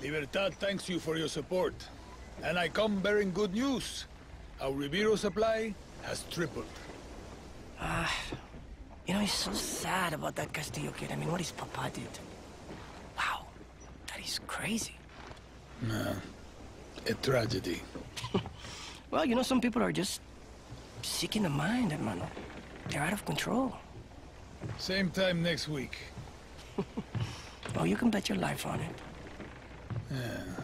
Libertad thanks you for your support. And I come bearing good news. Our Viviro supply has tripled. Ah, you know, he's so sad about that Castillo kid. I mean, what his papa did. Wow, that is crazy. Nah, a tragedy. Well, you know, some people are just sick in the mind, hermano. They're out of control. Same time next week. Oh, you can bet your life on it. Yeah.